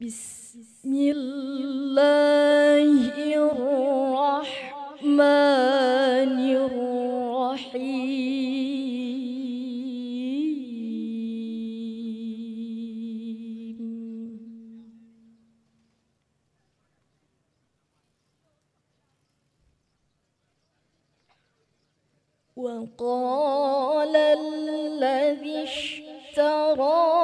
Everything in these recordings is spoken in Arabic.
بسم الله الرحمن الرحيم. وقال الذي اشتراه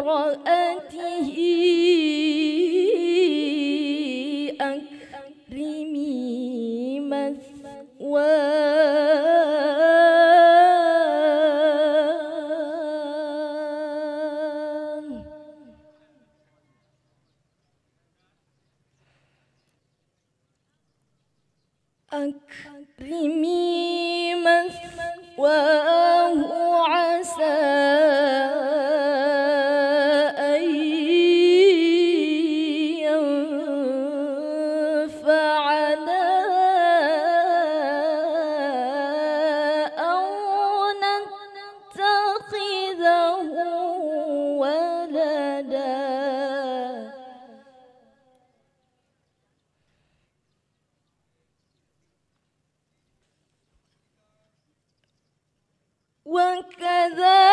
امرأته أكرمي مثواه. أكرمي مثواه. كذلك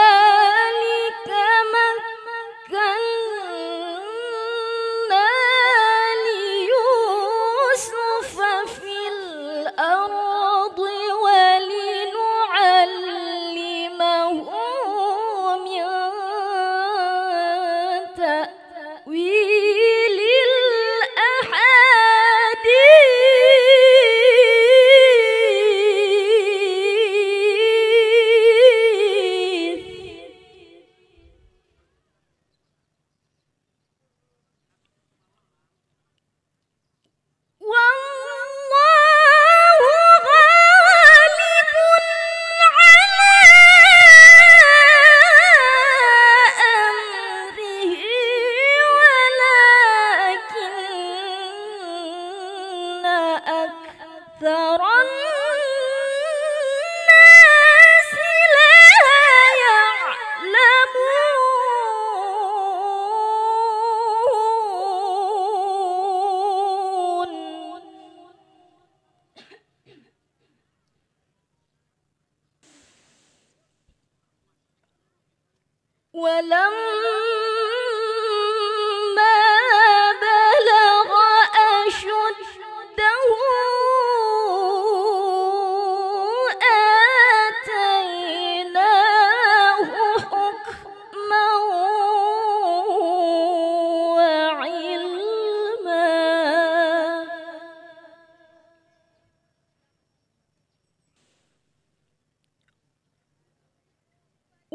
ولم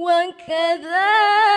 وكذلك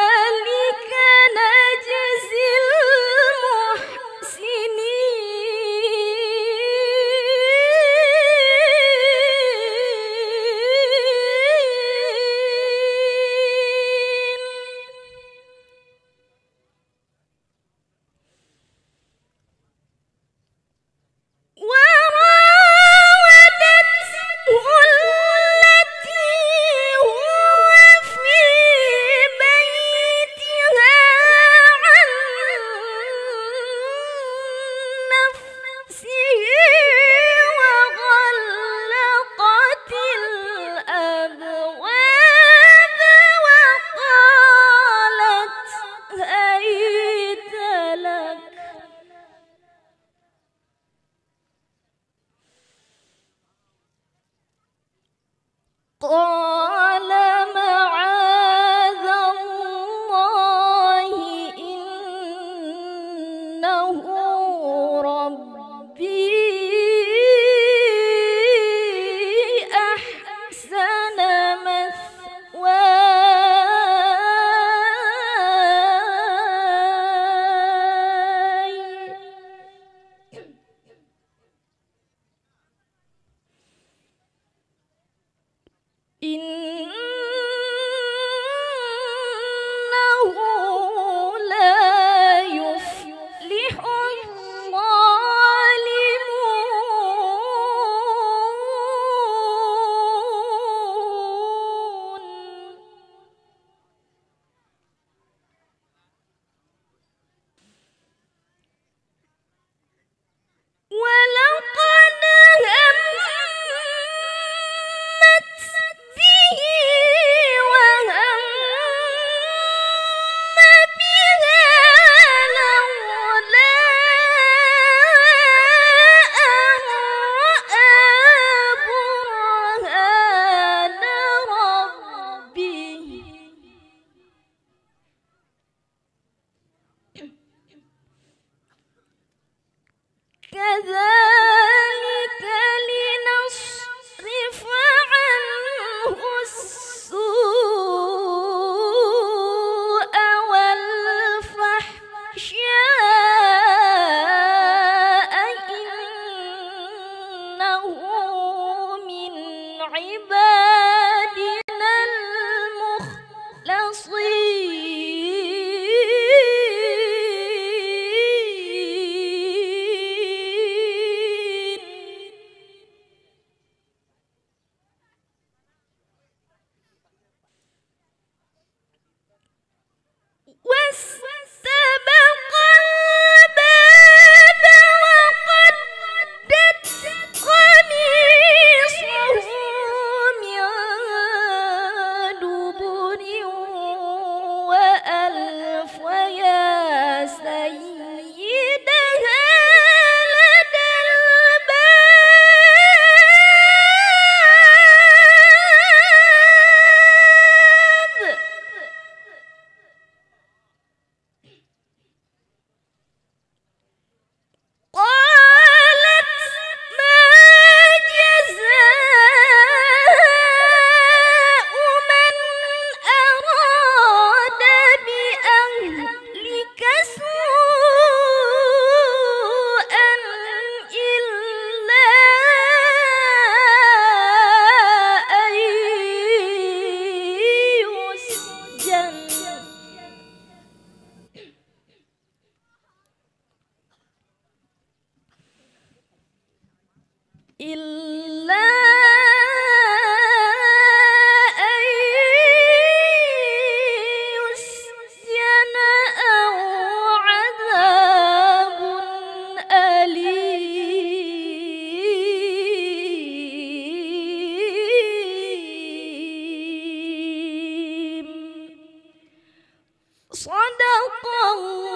in صدق الله.